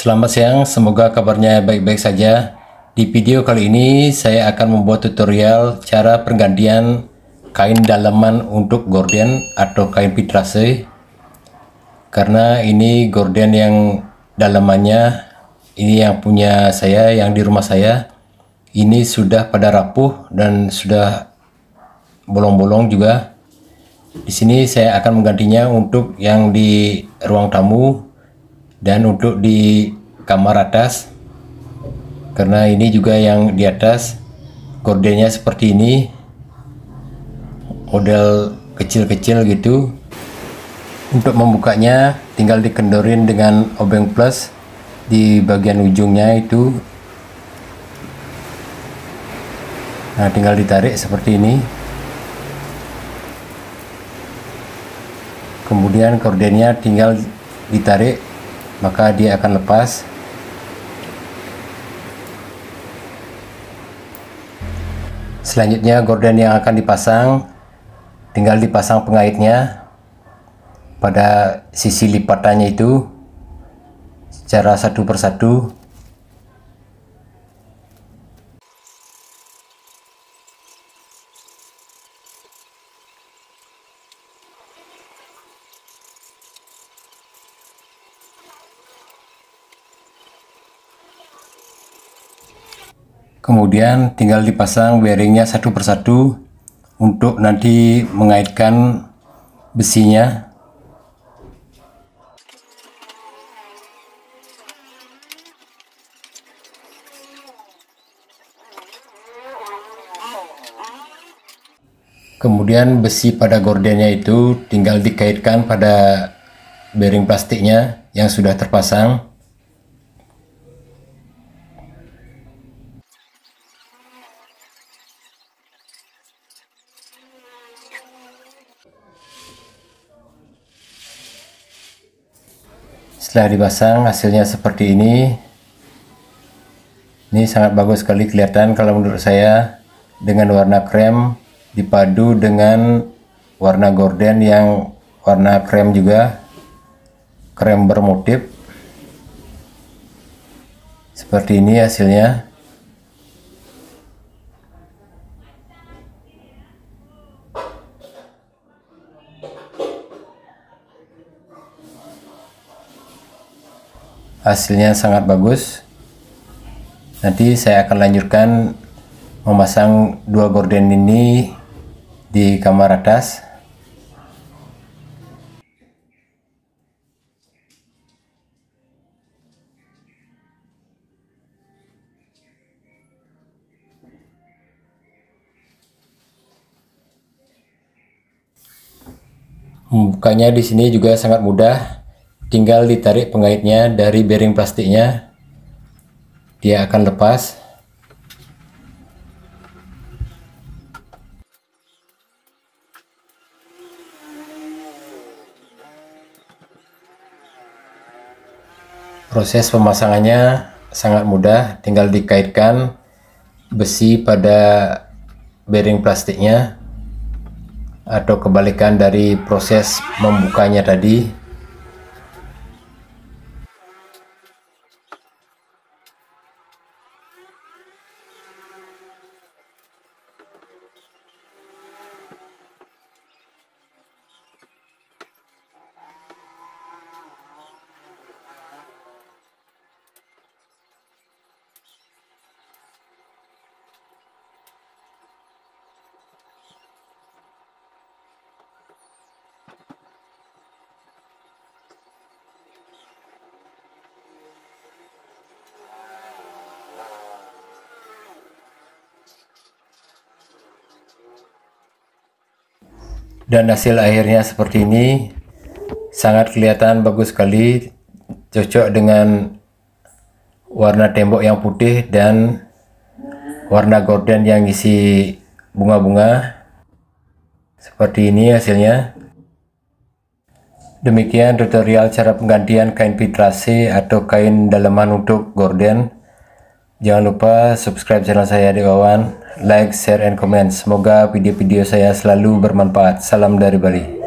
Selamat siang, semoga kabarnya baik-baik saja. Di video kali ini saya akan membuat tutorial cara pergantian kain dalaman untuk gorden atau kain vitrase. Karena ini gorden yang dalamannya ini yang punya saya yang di rumah saya ini sudah pada rapuh dan sudah bolong-bolong juga. Di sini saya akan menggantinya untuk yang di ruang tamu dan untuk di kamar atas. Karena ini juga yang di atas. Gordennya seperti ini. Model kecil-kecil gitu. Untuk membukanya tinggal dikendorin dengan obeng plus di bagian ujungnya itu. Nah tinggal ditarik seperti ini. Kemudian kordennya tinggal ditarik maka dia akan lepas selanjutnya gorden yang akan dipasang tinggal dipasang pengaitnya pada sisi lipatannya itu secara satu persatu kemudian tinggal dipasang bearingnya satu persatu untuk nanti mengaitkan besinya. Kemudian besi pada gordennya itu tinggal dikaitkan pada bearing plastiknya yang sudah terpasang setelah dipasang hasilnya seperti ini. Ini sangat bagus sekali kelihatan kalau menurut saya dengan warna krem dipadu dengan warna gorden yang warna krem juga krem bermotif. Seperti ini hasilnya hasilnya sangat bagus. Nanti saya akan lanjutkan memasang dua gorden ini di kamar atas. Membukanya di sini juga sangat mudah tinggal ditarik pengaitnya dari bearing plastiknya. Dia akan lepas. Proses pemasangannya sangat mudah. Tinggal dikaitkan besi pada bearing plastiknya atau kebalikan dari proses membukanya tadi あれ? Dan hasil akhirnya seperti ini sangat kelihatan bagus sekali cocok dengan warna tembok yang putih dan warna gorden yang isi bunga-bunga. Seperti ini hasilnya. Demikian tutorial cara penggantian kain vitrase atau kain dalaman untuk gorden jangan lupa subscribe channel saya di Wawan like, share, and comment. Semoga video-video saya selalu bermanfaat. Salam dari Bali.